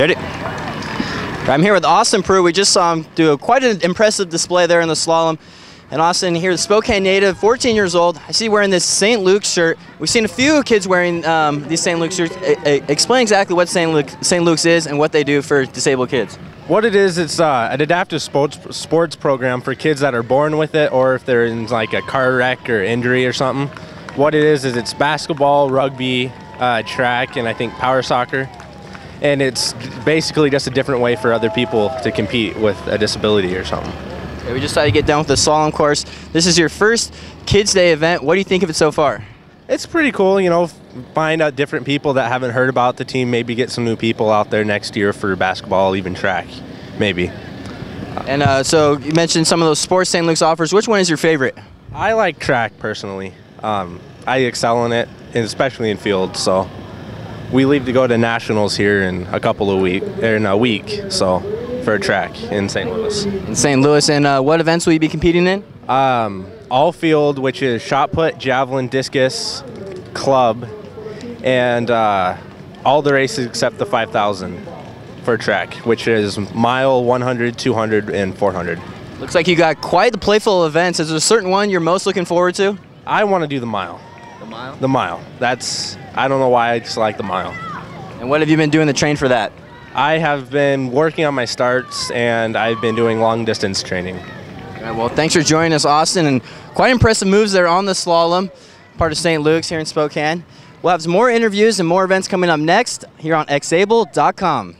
Ready? I'm here with Austin Prue. We just saw him do a, quite an impressive display there in the slalom. And Austin here, the Spokane native, 14 years old. I see wearing this St. Luke's shirt. We've seen a few kids wearing um, these St. Luke's shirts. explain exactly what St. Luke, St. Luke's is and what they do for disabled kids. What it is, it's uh, an adaptive sports sports program for kids that are born with it, or if they're in like a car wreck or injury or something. What it is is it's basketball, rugby, uh, track, and I think power soccer. And it's basically just a different way for other people to compete with a disability or something. Okay, we just decided to get done with the slalom course. This is your first Kids Day event. What do you think of it so far? It's pretty cool, you know, find out different people that haven't heard about the team, maybe get some new people out there next year for basketball, even track, maybe. And uh, so you mentioned some of those sports St. Luke's offers. Which one is your favorite? I like track personally. Um, I excel in it, especially in field. So we leave to go to nationals here in a couple of week in a week. So for a track in St. Louis. In St. Louis, and uh, what events will you be competing in? Um, all field, which is shot put, javelin, discus, club, and uh, all the races except the 5,000 for track, which is mile, 100, 200, and 400. Looks like you got quite the playful events. Is there a certain one you're most looking forward to? I want to do the mile. The mile? The mile. That's, I don't know why, I just like the mile. And what have you been doing to train for that? I have been working on my starts and I've been doing long distance training. Right, well, thanks for joining us, Austin, and quite impressive moves there on the slalom, part of St. Luke's here in Spokane. We'll have some more interviews and more events coming up next here on xable.com.